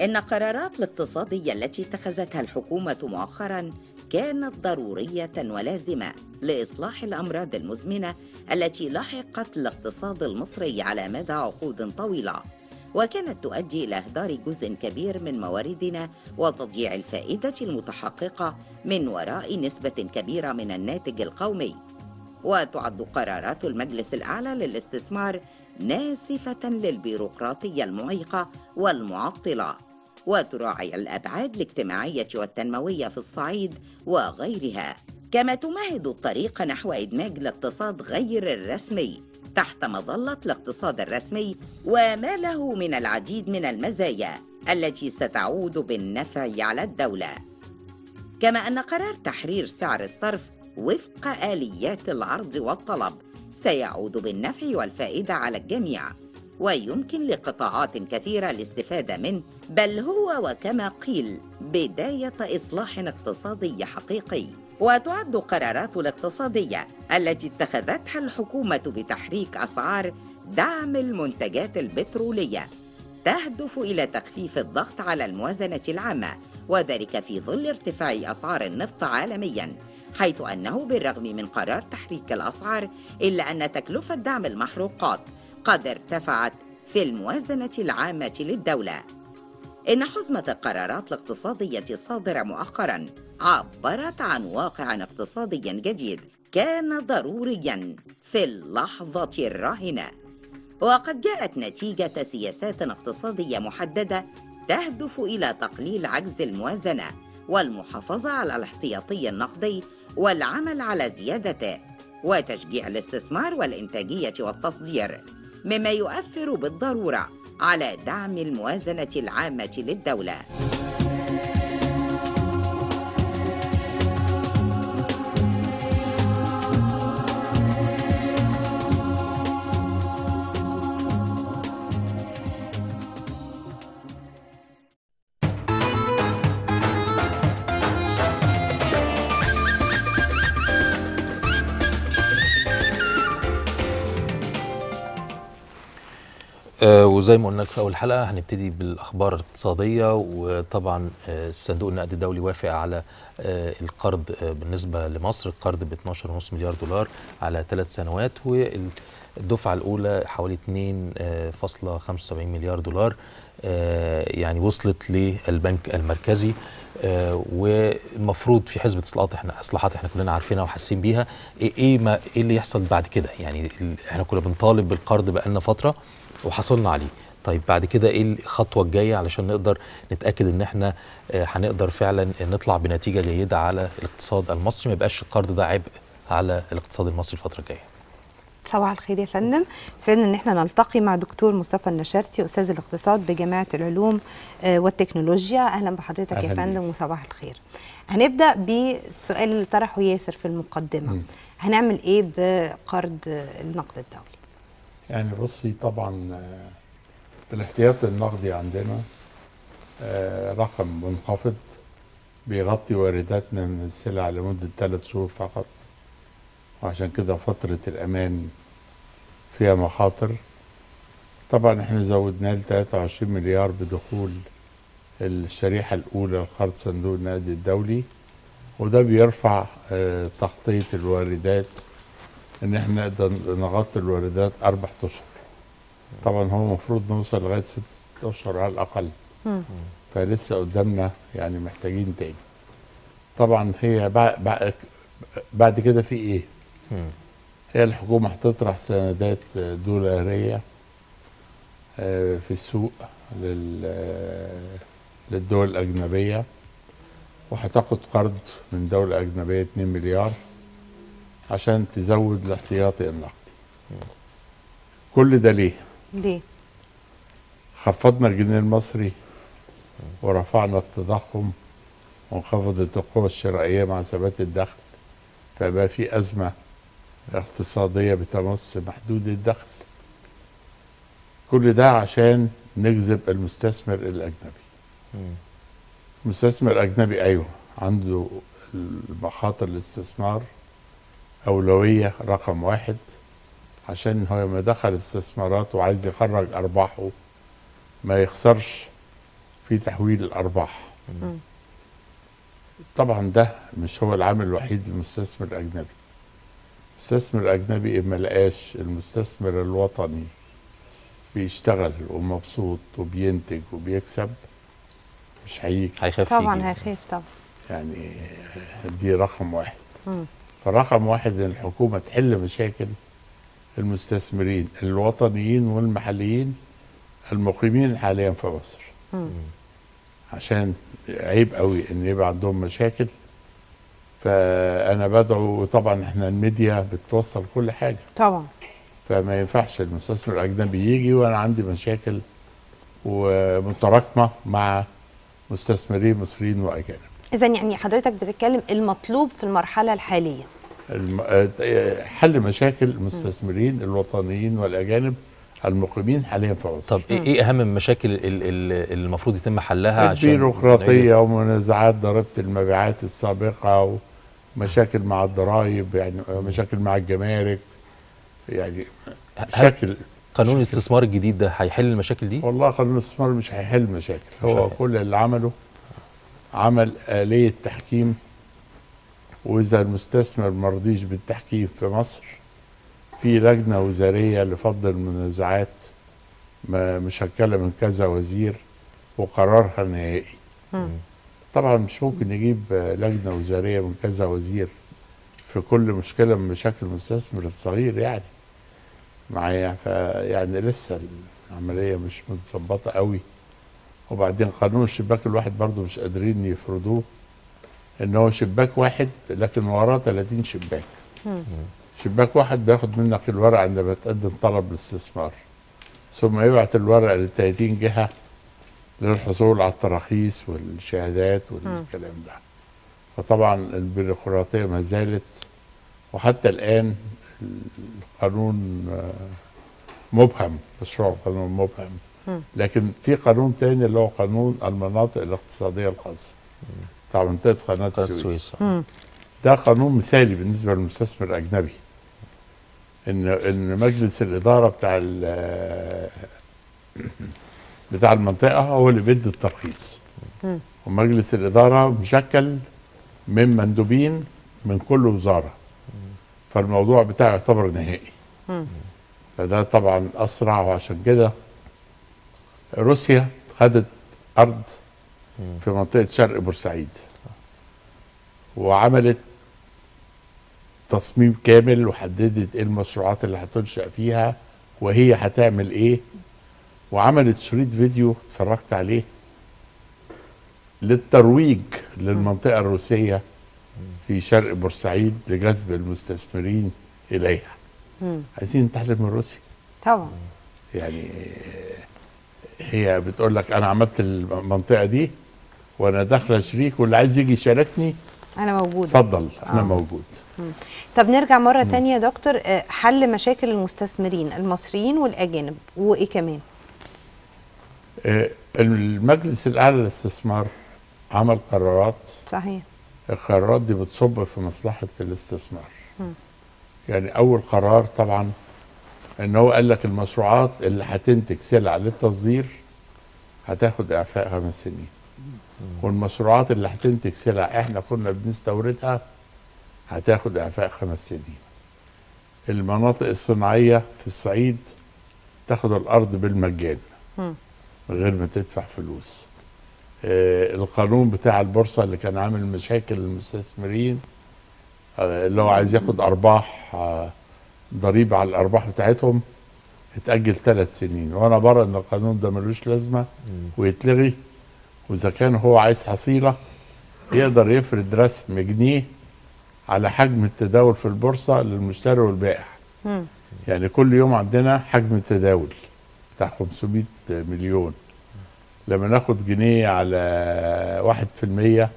إن القرارات الاقتصادية التي اتخذتها الحكومة مؤخراً كانت ضرورية ولازمة لإصلاح الأمراض المزمنة التي لحقت الاقتصاد المصري على مدى عقود طويلة وكانت تؤدي إلى إهدار جزء كبير من مواردنا وتضييع الفائدة المتحققة من وراء نسبة كبيرة من الناتج القومي. وتعد قرارات المجلس الأعلى للاستثمار ناسفة للبيروقراطية المعيقة والمعطلة. وتراعي الأبعاد الاجتماعية والتنموية في الصعيد وغيرها. كما تمهد الطريق نحو إدماج الاقتصاد غير الرسمي. تحت مظلة الاقتصاد الرسمي وما له من العديد من المزايا التي ستعود بالنفع على الدولة. كما أن قرار تحرير سعر الصرف وفق آليات العرض والطلب سيعود بالنفع والفائدة على الجميع ويمكن لقطاعات كثيرة الاستفادة منه بل هو وكما قيل بداية إصلاح اقتصادي حقيقي. وتعد قرارات الاقتصادية التي اتخذتها الحكومة بتحريك أسعار دعم المنتجات البترولية تهدف إلى تخفيف الضغط على الموازنة العامة وذلك في ظل ارتفاع أسعار النفط عالمياً حيث أنه بالرغم من قرار تحريك الأسعار إلا أن تكلفة دعم المحروقات قد ارتفعت في الموازنة العامة للدولة. إن حزمة القرارات الاقتصادية الصادرة مؤخراً عبرت عن واقع اقتصادي جديد كان ضروريا في اللحظة الراهنة. وقد جاءت نتيجة سياسات اقتصادية محددة تهدف إلى تقليل عجز الموازنة والمحافظة على الاحتياطي النقدي والعمل على زيادته وتشجيع الاستثمار والإنتاجية والتصدير مما يؤثر بالضرورة على دعم الموازنة العامة للدولة. آه، وزي ما قلنا في أول حلقة هنبتدي بالأخبار الاقتصادية وطبعا آه، صندوق النقد الدولي وافق على آه، القرض آه، بالنسبة لمصر القرض ب 12.5 مليار دولار على ثلاث سنوات والدفعة الأولى حوالي 2.75 مليار دولار آه، يعني وصلت للبنك المركزي آه، والمفروض في حزب إصلاحات إحنا إصلاحات إحنا كلنا عارفينها وحاسين بيها إيه إيه ما إيه اللي يحصل بعد كده؟ يعني إحنا كنا بنطالب بالقرض بقالنا فترة وحصلنا عليه. طيب بعد كده إيه الخطوة الجاية علشان نقدر نتأكد إن إحنا آه، هنقدر فعلا نطلع بنتيجة جيدة على الاقتصاد المصري؟ ما يبقاش القرض ده عبء على الاقتصاد المصري الفترة الجاية. صباح الخير يا فندم. يسعدنا إن إحنا نلتقي مع دكتور مصطفى النشارتي أستاذ الاقتصاد بجامعة العلوم آه، والتكنولوجيا. أهلا بحضرتك يا أهلاً فندم وصباح الخير. هنبدأ بالسؤال اللي طرحه ياسر في المقدمة. مم. هنعمل إيه بقرض النقد الدولي؟ يعني بصي طبعا آه، الاحتياط النقدي عندنا آه، رقم منخفض بيغطي وارداتنا من السلع لمدة ثلاث شهور فقط. وعشان كده فترة الأمان فيها مخاطر. طبعا إحنا زودناه ل 23 مليار بدخول الشريحة الأولى لقرض صندوق النقد الدولي وده بيرفع آه، تغطية الواردات إن إحنا نقدر نغطي الواردات أربع أشهر. طبعا هو المفروض نوصل لغاية ست أشهر على الأقل. فلسه قدامنا يعني محتاجين تاني. طبعا هي بعد, بعد, كده في إيه. هي الحكومة هتطرح سندات دولاريه آه، في السوق لل آه، للدول الأجنبية وهتاخد قرض من دولة أجنبية 2 مليار. عشان تزود الاحتياطي النقدي. كل ده ليه؟ ليه؟ خفضنا الجنيه المصري ورفعنا التضخم وانخفضت القوة الشرائية مع ثبات الدخل فبقى في أزمة اقتصادية بتمس محدود الدخل. كل ده عشان نجذب المستثمر الأجنبي. المستثمر الأجنبي أيوه عنده مخاطر الاستثمار أولوية رقم واحد عشان هو لما دخل استثمارات وعايز يخرج أرباحه ما يخسرش في تحويل الأرباح. طبعا ده مش هو العامل الوحيد للمستثمر الأجنبي. المستثمر الأجنبي اما لقاش المستثمر الوطني بيشتغل ومبسوط وبينتج وبيكسب مش هيجي. هيخاف طبعا. هيخاف طبعا. يعني دي رقم واحد. مم. فرقم واحد إن الحكومة تحل مشاكل المستثمرين الوطنيين والمحليين المقيمين حاليا في مصر. عشان عيب قوي إن يبقى عندهم مشاكل. فأنا بدعو طبعا إحنا الميديا بتوصل كل حاجة. طبعا. فما ينفعش المستثمر الأجنبي يجي وأنا عندي مشاكل ومتراكمة مع مستثمرين مصريين وأجانب. اذا يعني حضرتك بتتكلم المطلوب في المرحلة الحالية. حل مشاكل المستثمرين الوطنيين والأجانب المقيمين حاليا في مصر طب إيه إيه أهم المشاكل ال- ال- اللي المفروض يتم حلها عشان البيروقراطية ومنازعات ضريبة المبيعات السابقة ومشاكل مع الضرائب يعني مشاكل مع الجمارك يعني مشاكل قانون الاستثمار الجديد ده هيحل المشاكل دي؟ والله قانون الاستثمار مش هيحل مشاكل مش هو هيحل. كل اللي عمله عمل آلية تحكيم وإذا المستثمر مرضيش بالتحكيم في مصر في لجنة وزارية لفض المنازعات ما مش هتكلم من كذا وزير وقرارها نهائي. طبعا مش ممكن نجيب لجنة وزارية من كذا وزير في كل مشكلة من مشاكل المستثمر الصغير يعني. معايا؟ فيعني لسه العملية مش متظبطة قوي. وبعدين قانون الشباك الواحد برضو مش قادرين يفرضوه. إن هو شباك واحد لكن وراه 30 شباك. مم. شباك واحد بياخد منك الورق عندما تقدم طلب الاستثمار. ثم يبعت الورق ل 30 جهة للحصول على التراخيص والشهادات والكلام ده. فطبعا البيروقراطية ما زالت وحتى الآن القانون آه، مبهم مشروع قانون مبهم. لكن في قانون تاني اللي هو قانون المناطق الاقتصادية الخاصة. بتاع منطقة قناة قناة السويس. ده قانون مثالي بالنسبة للمستثمر الأجنبي. ان إن مجلس الإدارة بتاع ال- بتاع المنطقة هو اللي بيدي الترخيص. ومجلس الإدارة مشكل من مندوبين من كل وزارة. فالموضوع بتاعه يعتبر نهائي. فده طبعا أسرع وعشان كده روسيا خدت أرض في منطقة شرق بورسعيد. وعملت تصميم كامل وحددت إيه المشروعات اللي هتنشأ فيها وهي هتعمل إيه. وعملت شريط فيديو اتفرجت عليه للترويج للمنطقة الروسية في شرق بورسعيد لجذب المستثمرين إليها. عايزين نتعلم من روسيا. طبعا. يعني هي بتقول لك أنا عملت المنطقة دي وأنا داخله شريك واللي عايز يجي يشاركني أنا موجودة. اتفضل أنا آه. موجود. طب نرجع مرة تانية يا دكتور آه، حل مشاكل المستثمرين المصريين والأجانب وإيه كمان؟ آه، المجلس الأعلى للاستثمار عمل قرارات. صحيح. القرارات دي بتصب في مصلحة الاستثمار. مم. يعني أول قرار طبعا إن هو قال لك المشروعات اللي هتنتج سلع للتصدير هتاخد إعفاء خمس سنين. والمشروعات اللي هتنتج سلع إحنا كنا بنستوردها هتاخد اعفاء خمس سنين. المناطق الصناعية في الصعيد تاخد الأرض بالمجان. من غير ما تدفع فلوس. آه، القانون بتاع البورصة اللي كان عامل مشاكل للمستثمرين آه، اللي هو عايز ياخد أرباح آه، ضريبة على الأرباح بتاعتهم اتأجل ثلاث سنين. وأنا برى إن القانون ده ملوش لازمة ويتلغي. وإذا كان هو عايز حصيلة يقدر يفرض رسم جنيه على حجم التداول في البورصة للمشتري والبائع. يعني كل يوم عندنا حجم التداول بتاع 500 مليون. لما ناخد جنيه على واحد في المية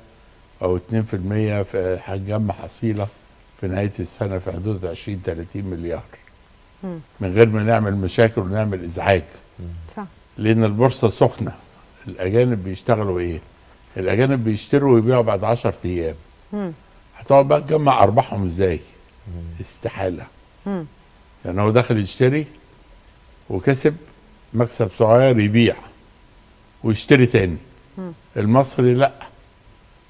أو اتنين في المية هنجمع حصيلة في نهاية السنة في حدود 20 30 مليار. من غير ما نعمل مشاكل ونعمل إزعاج. صح. لأن البورصة سخنة. الأجانب بيشتغلوا إيه؟ الأجانب بيشتروا ويبيعوا بعد 10 أيام مم. هتقعد بقى تجمع أرباحهم إزاي؟ استحالة مم. يعني هو داخل يشتري وكسب مكسب صغير يبيع ويشتري تاني المصري لأ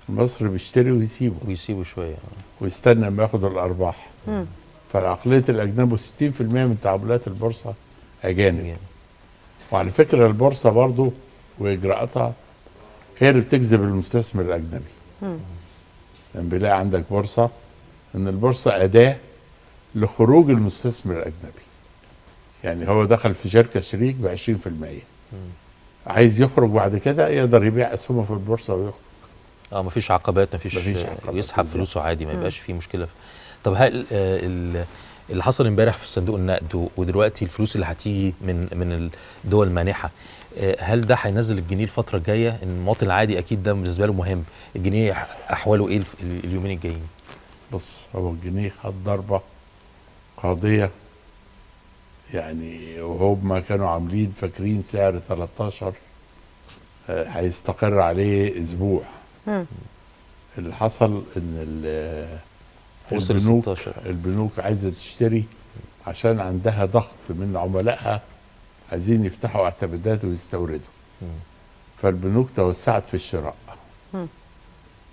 المصري بيشتري ويسيبه ويسيبوا شوية ويستنى ما ياخد الأرباح فالعقليه الاجنبي 60% من تعاملات البورصة أجانب. وعلى فكرة البورصة برضو وإجراءاتها هي اللي بتجذب المستثمر الأجنبي. لما بيلاقي عندك بورصة إن البورصة أداة لخروج المستثمر الأجنبي. يعني هو دخل في شركة شريك ب 20% عايز يخرج بعد كده يقدر يبيع أسهمه في البورصة ويخرج. آه مفيش عقبات مفيش, مفيش عقبات يسحب. فلوسه عادي ما يبقاش فيه مشكلة. طب هل آه، ال- اللي حصل امبارح في صندوق النقد ودلوقتي الفلوس اللي هتيجي من من الدول المانحة هل ده هينزل الجنيه الفترة الجاية إن المواطن العادي أكيد ده بالنسبة له مهم الجنيه أحواله إيه اليومين الجايين بص هو الجنيه خد ضربة قاضية يعني وهم كانوا عاملين فاكرين سعر 13 آه، هيستقر عليه أسبوع مم. اللي حصل إن البنوك 16. البنوك عايزة تشتري عشان عندها ضغط من عملائها عايزين يفتحوا اعتمادات ويستوردوا. فالبنوك توسعت في الشراء.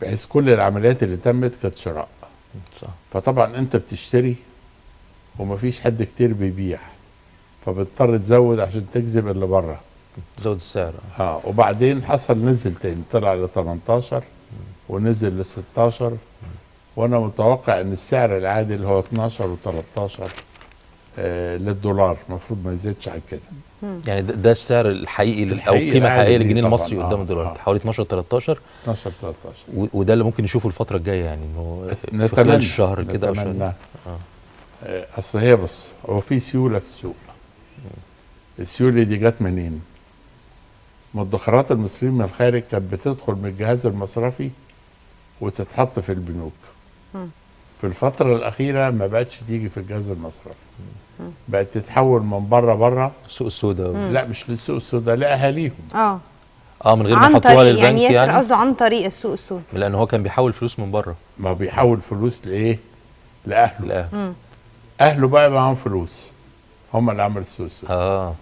بحيث كل العمليات اللي تمت كانت شراء. صح. فطبعا انت بتشتري ومفيش حد كتير بيبيع. فبتضطر تزود عشان تجذب اللي بره. زود السعر. آه وبعدين حصل نزل تاني طلع ل 18 ونزل ل 16 وأنا متوقع ان السعر العادي اللي هو 12 و13 آه للدولار. المفروض ما يزيدش عن كده. يعني ده, السعر الحقيقي لل- أو الحقيقي القيمه الحقيقيه للجنيه. المصري آه، قدام الدولار. آه. حوالي 12 13 12 13 و- وده اللي ممكن نشوفه الفترة الجاية يعني إنه في خلال شهر كده أو شهر آه، أصل هي بص هو في سيولة في السوق. السيولة دي جت منين؟ مدخرات المصريين من الخارج كانت بتدخل من الجهاز المصرفي وتتحط في البنوك. في الفترة الأخيرة ما بقتش تيجي في الجهاز المصرفي. بقت تتحول من بره بره. السوق السوداء لا مش للسوق السوداء لأهاليهم. آه. آه من غير ما عن يحطوها طريق للبنك يعني يعني, قصده عن طريق السوق السوداء لأن هو كان بيحول فلوس من بره. ما بيحول فلوس لإيه؟ لأهله. لا أهله بقى معاهم فلوس. هم اللي عملوا السوق السوداء آه.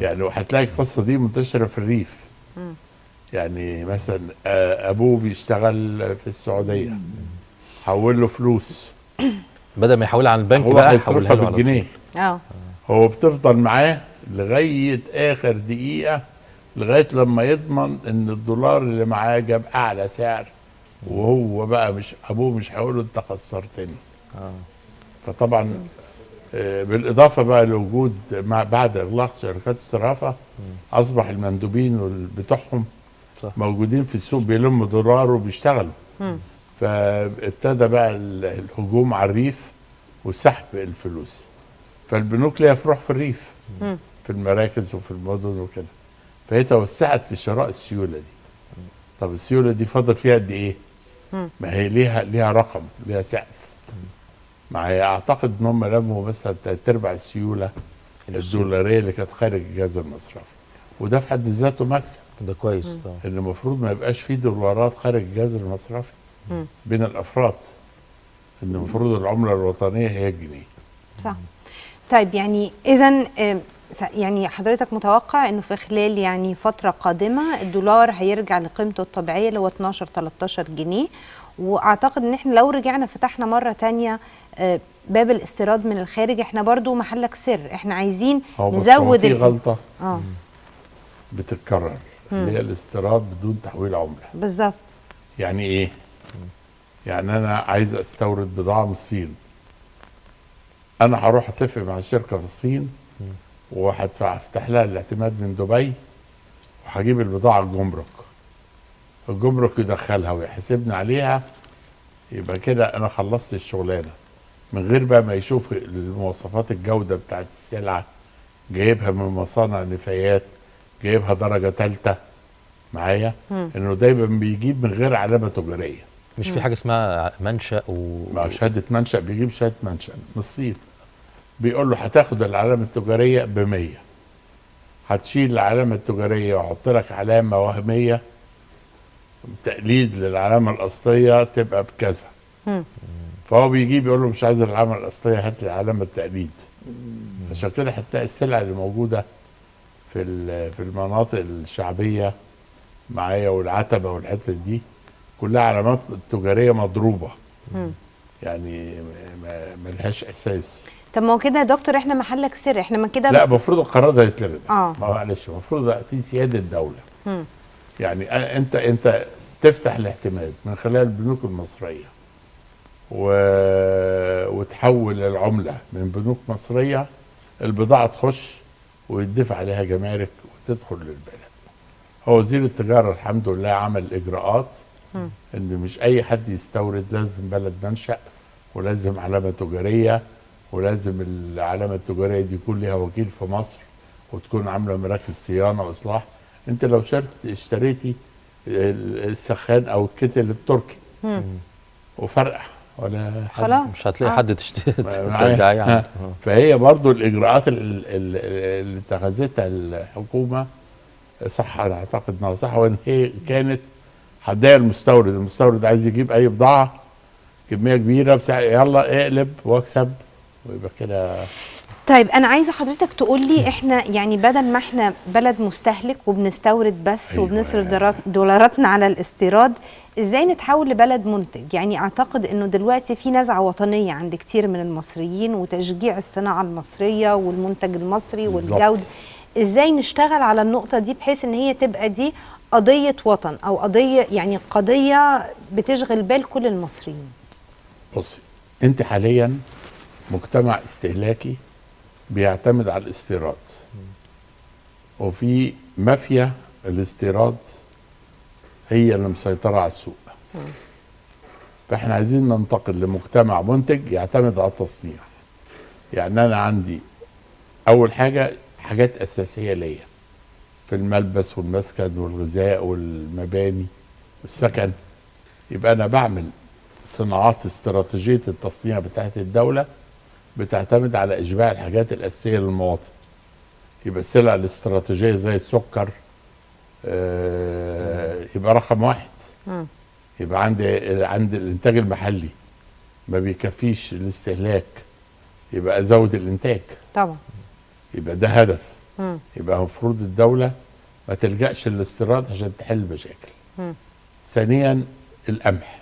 يعني هتلاقي القصة دي منتشرة في الريف. يعني مثلا آه، أبوه بيشتغل في السعودية. حول له فلوس. بدل ما يحولها عن البنك هو بقى هيصرفها يحولها له على طول. بالجنيه. آه. هو بتفضل معاه لغاية آخر دقيقة لغاية لما يضمن إن الدولار اللي معاه جاب أعلى سعر وهو بقى مش أبوه مش هيقول له أنت خسرتني. فطبعا آه، بالإضافة بقى لوجود مع بعد إغلاق شركات الصرافة أصبح المندوبين بتوعهم صح. موجودين في السوق بيلموا دولار وبيشتغلوا. فابتدى بقى ال- الهجوم على الريف وسحب الفلوس. فالبنوك ليها فروع في الريف في المراكز وفي المدن وكده. فهي توسعت في شراء السيولة دي. طب السيولة دي فاضل فيها قد إيه؟ ما هي ليها ليها رقم ليها سقف ما هي أعتقد إن هم لموا مثلا أرباع السيولة الدولارية اللي كانت خارج الجهاز المصرفي وده في حد ذاته مكسب. ده كويس آه. إن المفروض ما يبقاش فيه دولارات خارج الجهاز المصرفي. بين الأفراد إن المفروض العملة الوطنية هي الجنيه. صح. طيب يعني اذا يعني حضرتك متوقع إنه في خلال يعني فترة قادمة الدولار هيرجع لقيمته الطبيعية اللي هو 12 13 جنيه. وأعتقد إن إحنا لو رجعنا فتحنا مرة تانية آه، باب الاستيراد من الخارج إحنا برضو محلك سر. إحنا عايزين نزود في غلطة آه. بتتكرر اللي هي الاستيراد بدون تحويل عملة. بالظبط. يعني إيه؟ يعني أنا عايز أستورد بضاعة من الصين. أنا هروح أتفق مع شركة في الصين وهدفع افتح لها الاعتماد من دبي وهجيب البضاعة الجمرك الجمرك يدخلها ويحاسبني عليها يبقى كده أنا خلصت الشغلانة. من غير بقى ما يشوف المواصفات الجودة بتاعت السلعة جايبها من مصانع نفايات جايبها درجة ثالثه معايا؟ إنه دايما بيجيب من غير علامة تجارية. مش في حاجة اسمها منشأ و شهادة منشأ بيجيب شهادة منشأ. من الصين بيقول له هتاخد العلامة التجارية ب 100 هتشيل العلامة التجارية وأحط لك علامة وهمية. تقليد للعلامة الأصلية تبقى بكذا. فهو بيجيب يقول له مش عايز العلامة الأصلية هات لي علامة التقليد عشان كده هتلاقي السلع اللي موجودة في ال- في المناطق الشعبية معايا والعتبة والحتة دي كلها علامات تجارية مضروبة. يعني ما- ما لهاش أساس. طب ما هو كده يا دكتور إحنا محلك سر إحنا ما كده لا المفروض القرار ده يتلغي. ما معلش المفروض في سيادة دوله مم. يعني أنت أنت تفتح الاعتماد من خلال البنوك المصرية و... وتحول العملة من بنوك مصرية البضاعة تخش ويدفع عليها جمارك وتدخل للبلد. هو وزير التجارة الحمد لله عمل إجراءات إن مش أي حد يستورد لازم بلد منشأ ولازم علامة تجارية ولازم العلامة التجارية دي يكون ليها وكيل في مصر وتكون عاملة مراكز صيانة وإصلاح أنت لو شرت اشتريتي السخان أو الكتل التركي وفرقع ولا حد خلاص مش هتلاقي آه. حد تشتري. ها. آه. فهي برضو الإجراءات ال- ال- ال- اللي اتخذتها الحكومة صح أنا أعتقد إنها صح وإن هي كانت هتضايق المستورد المستورد عايز يجيب أي بضاعة كميه كبيرة بسع... يلا اقلب واكسب ويبقى كده طيب أنا عايزة حضرتك تقول لي إحنا يعني بدل ما إحنا بلد مستهلك وبنستورد بس أيوة. وبنصرف درا- دولاراتنا على الاستيراد إزاي نتحول لبلد منتج يعني أعتقد إنه دلوقتي في نزعة وطنية عند كتير من المصريين وتشجيع الصناعة المصرية والمنتج المصري. والجودة إزاي نشتغل على النقطة دي بحيث إن هي تبقى دي قضية وطن أو قضية يعني قضية بتشغل بال كل المصريين. بصي أنت حاليا مجتمع استهلاكي بيعتمد على الاستيراد. وفي مافيا الاستيراد هي اللي مسيطرة على السوق. فإحنا عايزين ننتقل لمجتمع منتج يعتمد على التصنيع. يعني أنا عندي أول حاجة حاجات أساسية ليا. في الملبس والمسكن والغذاء والمباني والسكن. يبقى أنا بعمل صناعات استراتيجية التصنيع بتاعت الدولة بتعتمد على اشباع الحاجات الأساسية للمواطن. يبقى السلع الاستراتيجية زي السكر آه يبقى رقم واحد. يبقى عندي عند الإنتاج المحلي ما بيكفيش الاستهلاك. يبقى أزود الإنتاج. طبعا. يبقى ده هدف. مم. يبقى المفروض الدولة ما تلجأش للاستيراد عشان تحل مشاكل. ثانيا القمح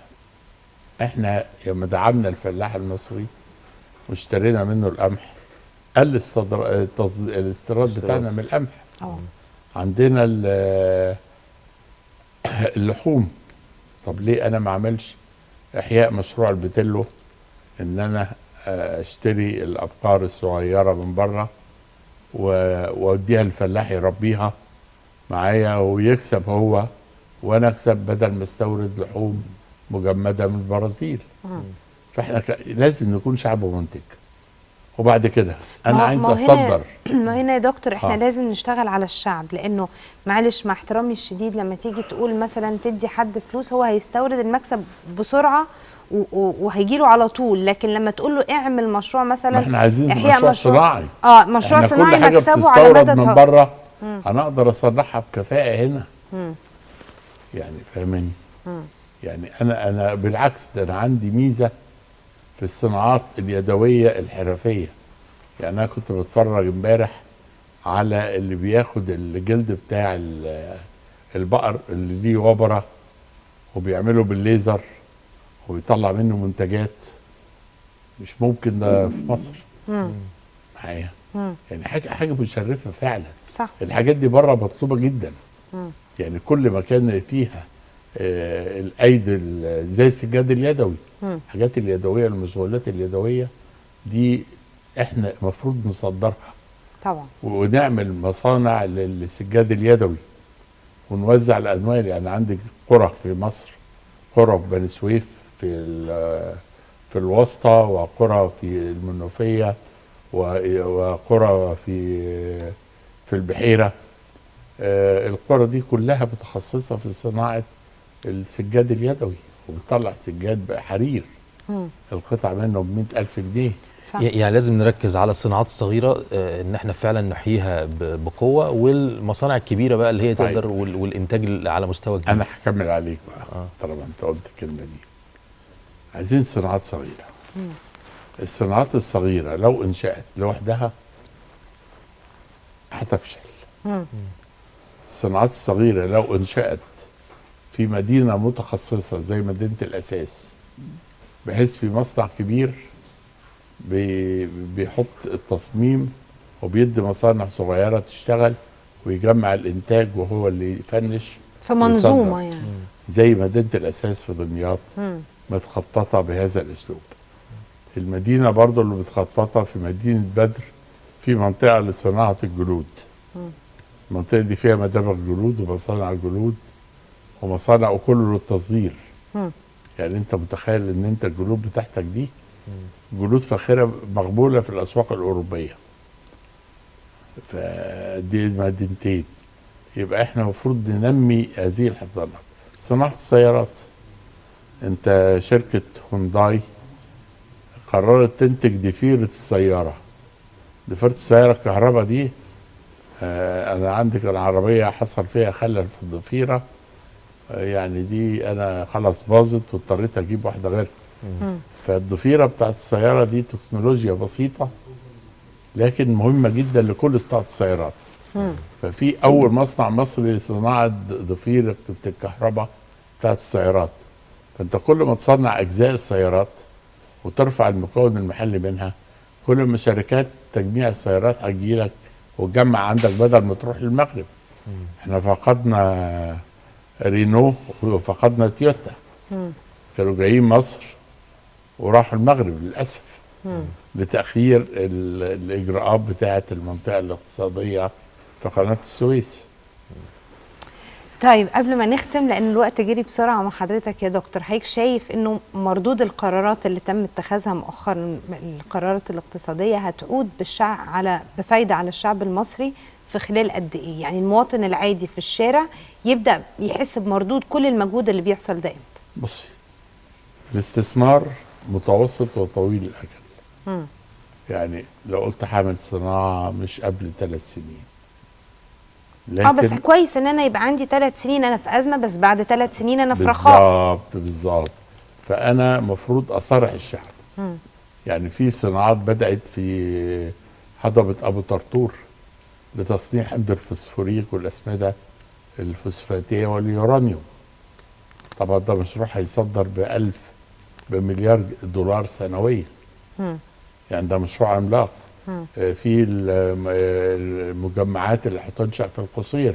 إحنا لما دعمنا الفلاح المصري واشترينا منه القمح قل الصدر التص- الاستيراد. بتاعنا من القمح آه عندنا ال- اللحوم طب ليه أنا ما اعملش إحياء مشروع البتلو إن أنا آه، أشتري الأبقار الصغيرة من بره وأوديها الفلاح يربيها معايا ويكسب هو وأنا أكسب بدل ما أستورد لحوم مجمدة من البرازيل. فإحنا لازم نكون شعب منتج. وبعد كده أنا ما- عايز أصدر. ما هنا يا دكتور إحنا آه. لازم نشتغل على الشعب لأنه معلش مع احترامي الشديد لما تيجي تقول مثلا تدي حد فلوس هو هيستورد المكسب بسرعة وهيجي له على طول. لكن لما تقول له اعمل مشروع مثلا ما إحنا عايزين إحياء مشروع صناعي. آه مشروع إحنا صناعي كل حاجة بتستورد من بره. أنا أقدر اصنعها بكفاءة هنا. مم. يعني فاهماني مم. يعني أنا أنا بالعكس ده أنا عندي ميزة في الصناعات اليدوية الحرفية. يعني أنا كنت بتفرج امبارح على اللي بياخد الجلد بتاع ال- البقر اللي ليه وبرة وبيعمله بالليزر. وبيطلع منه منتجات مش ممكن ده في مصر. معايا. يعني حاجة حاجة مشرفه فعلا. صح. الحاجات دي بره مطلوبة جدا. مم. يعني كل ما كان فيها آه الايدي ال- زي السجاد اليدوي. الحاجات اليدوية المشغولات اليدوية دي إحنا المفروض نصدرها. طبعا. ونعمل مصانع للسجاد اليدوي. ونوزع الأنواع. يعني عندك قرى في مصر قرى في بني سويف. في ال- في الوسطى وقرى في المنوفية وقرى في في البحيرة آه، القرى دي كلها متخصصة في صناعة السجاد اليدوي وبتطلع سجاد بقى حرير مم. القطعه منه ب ألف جنيه صح يعني لازم نركز على الصناعات الصغيرة آه، إن إحنا فعلا نحييها ب- بقوة والمصانع الكبيرة بقى اللي هي طيب. تقدر وال- والإنتاج ال- على مستوى كبير أنا هكمل عليك بقى آه. طالما أنت قلت الكلمة دي عايزين صناعات صغيرة الصناعات الصغيرة لو انشأت لوحدها هتفشل. الصناعات الصغيرة لو انشأت في مدينة متخصصة زي مدينة الأساس بحيث في مصنع كبير بي- بيحط التصميم وبيدي مصانع صغيرة تشتغل ويجمع الإنتاج وهو اللي يفنش في منظومه. يعني زي مدينة الأساس في دمياط مم. متخططة بهذا الأسلوب. المدينة برضو اللي متخططة في مدينة بدر في منطقة لصناعة الجلود. المنطقة دي فيها مدابغ جلود ومصانع جلود ومصانع وكل للتصدير. يعني أنت متخيل إن أنت الجلود بتاعتك دي جلود فاخرة مقبولة في الأسواق الأوروبية. فدي مدينتين. يبقى إحنا المفروض ننمي هذه الحضانات صناعة السيارات. انت شركة هونداي قررت تنتج ضفيره السيارة. ضفيره السيارة الكهرباء دي آه أنا عندي كان عربيه حصل فيها خلل في الضفيرة. آه يعني دي أنا خلاص باظت واضطريت أجيب واحدة غيرها. فالضفيرة بتاعت السيارة دي تكنولوجيا بسيطة لكن مهمة جدا لكل صناعه السيارات ففي أول مصنع مصري لصناعة ضفيرة الكهرباء بتاعت السيارات. فانت كل ما تصنع اجزاء السيارات وترفع المكون المحلي منها كل ما شركات تجميع السيارات هتجيلك وتجمع عندك بدل ما تروح للمغرب. إحنا فقدنا رينو وفقدنا تويوتا. كانوا جايين مصر وراحوا المغرب للأسف. لتاخير ال- الإجراءات بتاعة المنطقة الاقتصادية في قناة السويس. طيب قبل ما نختم لأن الوقت جري بسرعة مع حضرتك يا دكتور حضرتك شايف إنه مردود القرارات اللي تم اتخاذها مؤخرا القرارات الاقتصادية هتعود بالشعب على بفايدة على الشعب المصري في خلال قد إيه؟ يعني المواطن العادي في الشارع يبدأ يحس بمردود كل المجهود اللي بيحصل ده إمتى؟ بصي الاستثمار متوسط وطويل الأجل. يعني لو قلت حامل صناعة مش قبل ثلاث سنين. آه بس كويس إن أنا يبقى عندي ثلاث سنين أنا في أزمة بس بعد ثلاث سنين أنا في رخاء. بالظبط بالظبط. فأنا مفروض اصارح الشعب. يعني في صناعات بدأت في هضبة أبو طرطور لتصنيع حمض الفوسفوريك والأسمدة الفوسفاتية واليورانيوم. طبعا ده مشروع هيصدر بألف بمليار دولار سنويا. يعني ده مشروع عملاق. في الم- المجمعات اللي هتنشأ في القصير.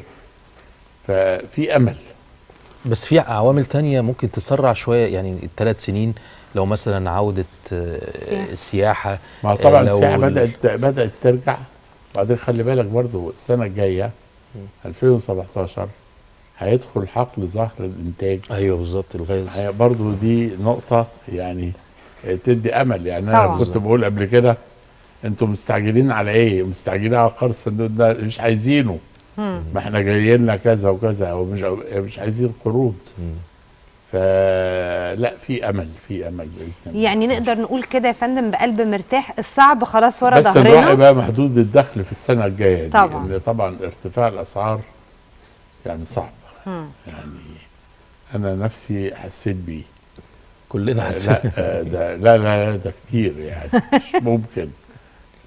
ففي أمل. بس في عوامل تانية ممكن تسرع شوية يعني الثلاث سنين لو مثلا عودة آه، السياحة. السياحة ما هو آه، طبعا السياحة ال- بدات بدأت ترجع. بعدين خلي بالك برضو السنة الجاية 2017 هيدخل حقل ظهر الإنتاج. أيوه بالظبط الغاز. برضو دي نقطة يعني تدي أمل. يعني أنا. كنت بقول قبل كده أنتم مستعجلين على إيه؟ مستعجلين على قرض الصندوق ده مش عايزينه. ما إحنا جايين لنا كذا وكذا ومش مش عايزين قروض. فلا في أمل في أمل بإذن الله. يعني نقدر نقول كده يا فندم بقلب مرتاح؟ الصعب خلاص ورا بس نروح ظهرنا بقى محدود الدخل في السنة الجاية دي. طبعاً. لأن طبعا ارتفاع الأسعار يعني صعب. يعني أنا نفسي حسيت بيه. كلنا حاسين لا آه، ده لا لا لا ده كتير يعني مش ممكن.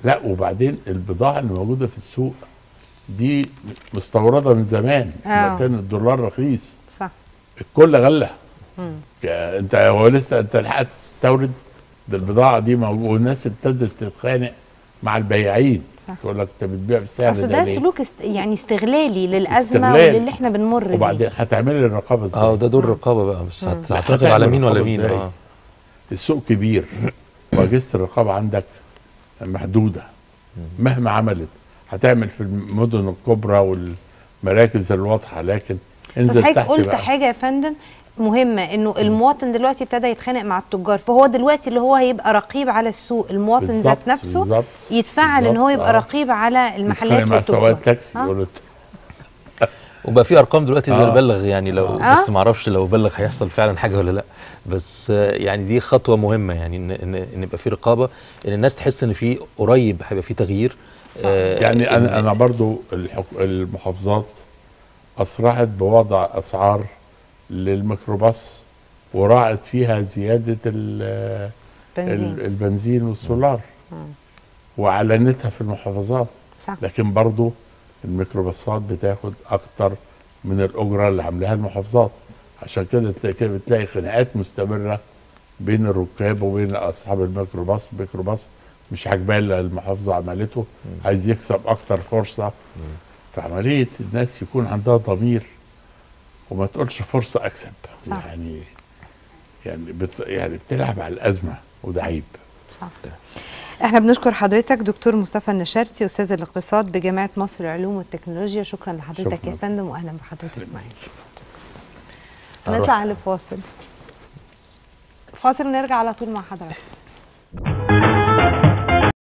لا وبعدين البضاعة اللي موجودة في السوق دي مستوردة من زمان لما آه. كان الدولار رخيص صح الكل غلى أنت هو لسه أنت لحقت تستورد ده البضاعة دي موجوده والناس ابتدت تتخانق مع البياعين صح. تقول لك انت بتبيع أصل ده ده؟ سلوك است... يعني استغلالي للأزمة استغلال. وللي إحنا بنمر بيه وبعدين هتعملي الرقابة إزاي؟ آه ده دور الرقابة بقى بس هت- لا، هتعتمد على هتعمل مين ولا مين؟ آه السوق كبير واجهزه الرقابة عندك محدودة مهما عملت هتعمل في المدن الكبرى والمراكز الواضحة لكن بس انزل حضرتك تحت قلت بقى حاجة يا فندم مهمة إنه المواطن دلوقتي ابتدى يتخانق مع التجار فهو دلوقتي اللي هو هيبقى رقيب على السوق المواطن ذات نفسه بالظبط، يتفاعل إن هو يبقى آه. رقيب على المحلات يتخانق مع سواق والتجار التاكسي آه. وبقى في أرقام دلوقتي آه. البلغ يعني لو آه. بس ما أعرفش لو بلغ هيحصل فعلا حاجة ولا لأ. بس يعني دي خطوة مهمة يعني ان ان يبقى في رقابة إن الناس تحس إن في قريب هيبقى في تغيير. آه، يعني إن- أنا أنا برضو. المحافظات أسرعت بوضع أسعار للميكروباص وراعت فيها زيادة ال... بنزين. ال- البنزين والسولار. وأعلنتها في المحافظات. صح. لكن برضو الميكروباصات بتاخد أكتر من الأجرة اللي عاملاها المحافظات. عشان كده تلاقي كده بتلاقي خناقات مستمرة بين الركاب وبين أصحاب الميكروباص. الميكروباص مش عاجباه اللي المحافظة عملته عايز يكسب أكتر فرصة. فعملية الناس يكون عندها ضمير وما تقولش فرصة أكسب. صح. يعني يعني بت يعني بتلعب على الأزمة وده عيب. صح. إحنا بنشكر حضرتك دكتور مصطفى النشارتي أستاذ الاقتصاد بجامعة مصر للعلوم والتكنولوجيا. شكرا لحضرتك شكراً. يا فندم واهلا بحضرتك معانا. هنطلع لفاصل. فاصل ونرجع على طول مع حضرتك